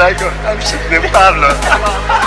D'accord, I'm parle.